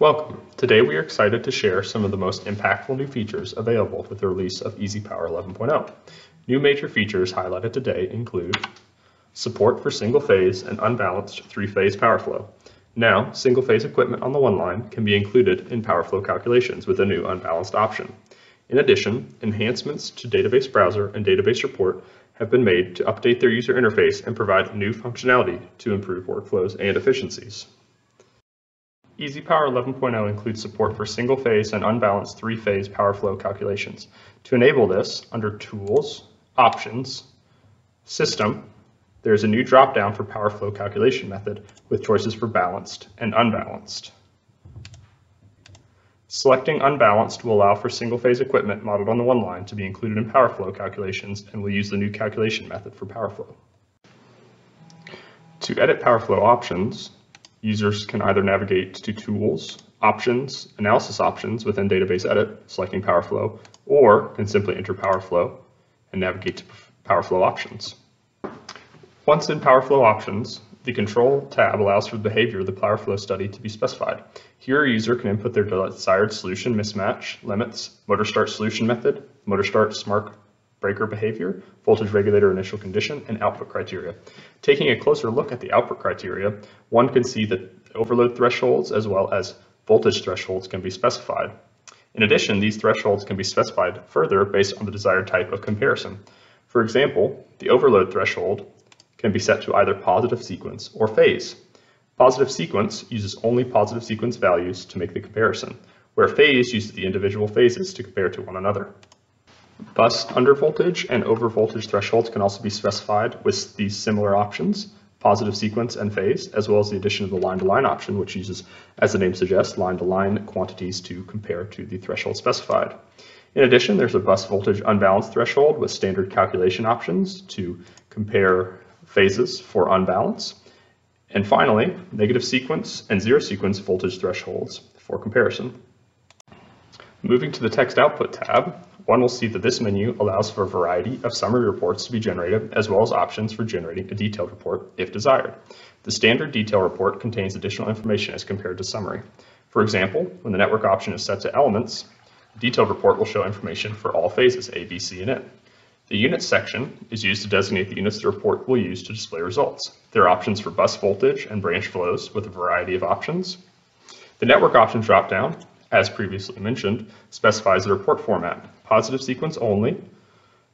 Welcome. Today we are excited to share some of the most impactful new features available with the release of EasyPower 11.0. New major features highlighted today include support for single-phase and unbalanced three-phase power flow. Now, single-phase equipment on the one line can be included in power flow calculations with a new unbalanced option. In addition, enhancements to Database Browser and Database Report have been made to update their user interface and provide new functionality to improve workflows and efficiencies. EasyPower 11.0 includes support for single-phase and unbalanced three-phase power flow calculations. To enable this, under Tools, Options, System, there is a new drop-down for power flow calculation method with choices for balanced and unbalanced. Selecting unbalanced will allow for single-phase equipment modeled on the one line to be included in power flow calculations and will use the new calculation method for power flow. To edit power flow options, users can either navigate to Tools, Options, Analysis Options within Database Edit, selecting Power Flow, or can simply enter Power Flow and navigate to Power Flow Options. Once in Power Flow Options, the Control tab allows for the behavior of the Power Flow study to be specified. Here, a user can input their desired solution mismatch, limits, motor start solution method, motor start smart breaker behavior, voltage regulator initial condition, and output criteria. Taking a closer look at the output criteria, one can see that overload thresholds as well as voltage thresholds can be specified. In addition, these thresholds can be specified further based on the desired type of comparison. For example, the overload threshold can be set to either positive sequence or phase. Positive sequence uses only positive sequence values to make the comparison, where phase uses the individual phases to compare to one another. Bus undervoltage and overvoltage thresholds can also be specified with these similar options, positive sequence and phase, as well as the addition of the line-to-line -line option, which uses, as the name suggests, line-to-line -line quantities to compare to the threshold specified. In addition, there's a bus voltage unbalanced threshold with standard calculation options to compare phases for unbalance. And finally, negative sequence and zero sequence voltage thresholds for comparison. Moving to the text output tab, one will see that this menu allows for a variety of summary reports to be generated, as well as options for generating a detailed report if desired. The standard detail report contains additional information as compared to summary. For example, when the network option is set to elements, the detailed report will show information for all phases A, B, C, and N. The units section is used to designate the units the report will use to display results. There are options for bus voltage and branch flows with a variety of options. The network options dropdown as previously mentioned, specifies the report format. Positive sequence only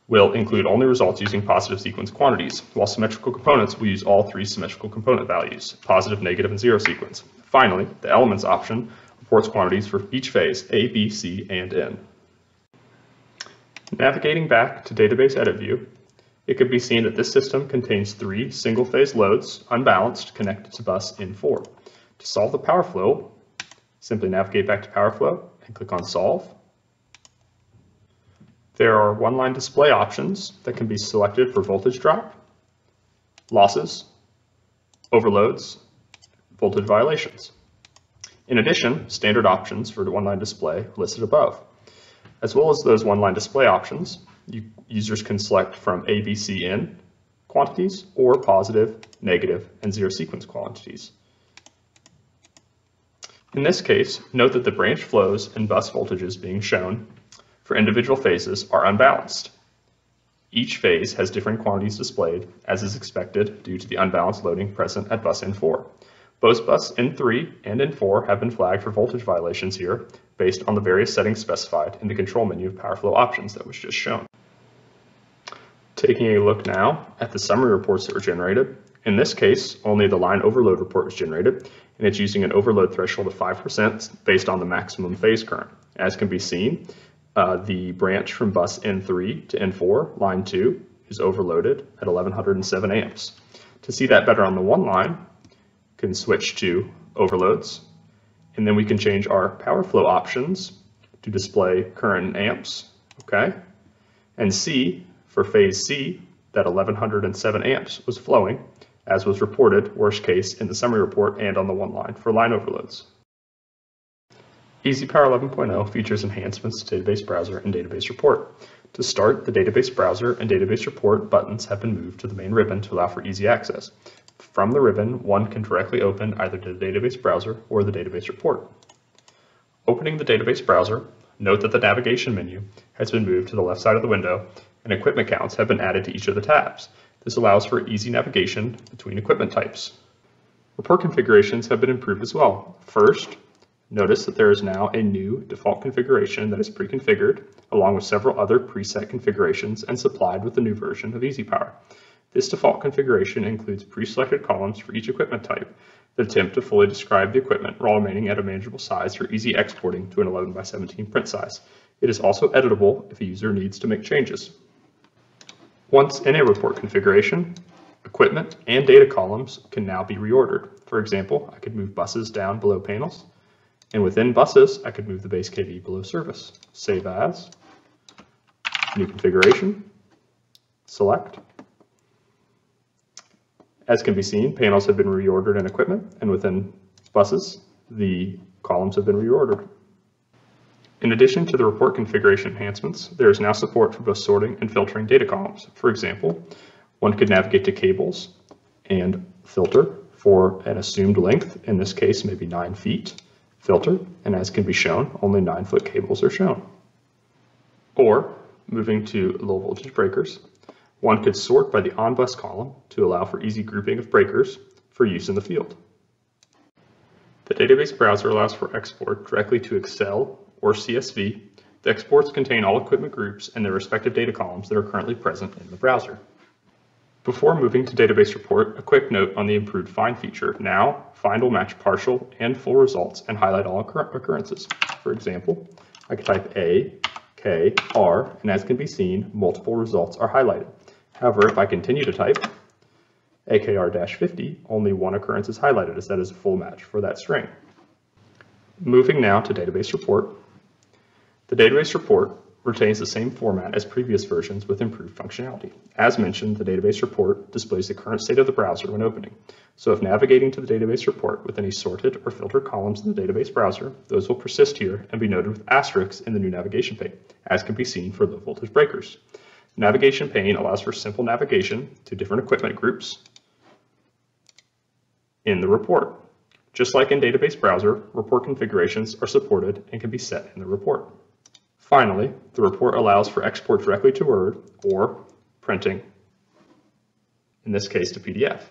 will include only results using positive sequence quantities, while symmetrical components will use all three symmetrical component values, positive, negative, and zero sequence. Finally, the elements option reports quantities for each phase, A, B, C, and N. Navigating back to Database Edit View, it can be seen that this system contains three single-phase loads, unbalanced, connected to bus N4. To solve the power flow, Simply navigate back to PowerFlow and click on Solve. There are one-line display options that can be selected for voltage drop, losses, overloads, voltage violations. In addition, standard options for the one-line display listed above. As well as those one-line display options, you, users can select from A, B, C, N quantities or positive, negative, and zero sequence quantities. In this case, note that the branch flows and bus voltages being shown for individual phases are unbalanced. Each phase has different quantities displayed, as is expected due to the unbalanced loading present at bus N4. Both bus N3 and N4 have been flagged for voltage violations here, based on the various settings specified in the control menu of power flow options that was just shown. Taking a look now at the summary reports that were generated, in this case, only the line overload report was generated, and it's using an overload threshold of 5% based on the maximum phase current. As can be seen, uh, the branch from bus N3 to N4, line 2, is overloaded at 1107 amps. To see that better on the one line, can switch to overloads, and then we can change our power flow options to display current amps, okay? And see, for phase C, that 1107 amps was flowing, as was reported, worst case, in the summary report and on the one line for line overloads. EasyPower 11.0 features enhancements to Database Browser and Database Report. To start, the Database Browser and Database Report buttons have been moved to the main ribbon to allow for easy access. From the ribbon, one can directly open either to the Database Browser or the Database Report. Opening the database browser, note that the navigation menu has been moved to the left side of the window and equipment counts have been added to each of the tabs. This allows for easy navigation between equipment types. Report configurations have been improved as well. First, notice that there is now a new default configuration that is pre-configured, along with several other preset configurations and supplied with the new version of EasyPower. This default configuration includes pre-selected columns for each equipment type that attempt to fully describe the equipment while remaining at a manageable size for easy exporting to an 11 by 17 print size. It is also editable if a user needs to make changes. Once in a report configuration, equipment and data columns can now be reordered. For example, I could move buses down below panels, and within buses, I could move the base KV below service. Save as, new configuration, select. As can be seen, panels have been reordered in equipment, and within buses, the columns have been reordered. In addition to the report configuration enhancements, there is now support for both sorting and filtering data columns. For example, one could navigate to cables and filter for an assumed length, in this case maybe 9 feet, filter, and as can be shown, only 9 foot cables are shown. Or, moving to low voltage breakers, one could sort by the on-bus column to allow for easy grouping of breakers for use in the field. The database browser allows for export directly to Excel or CSV. The exports contain all equipment groups and their respective data columns that are currently present in the browser. Before moving to database report, a quick note on the improved find feature. Now, find will match partial and full results and highlight all occur occurrences. For example, I could type A, K, R, and as can be seen, multiple results are highlighted. However, if I continue to type AKR-50, only one occurrence is highlighted as that is a full match for that string. Moving now to database report. The database report retains the same format as previous versions with improved functionality. As mentioned, the database report displays the current state of the browser when opening. So if navigating to the database report with any sorted or filtered columns in the database browser, those will persist here and be noted with asterisks in the new navigation pane, as can be seen for low voltage breakers. Navigation pane allows for simple navigation to different equipment groups in the report. Just like in Database Browser, report configurations are supported and can be set in the report. Finally, the report allows for export directly to Word or printing, in this case to PDF.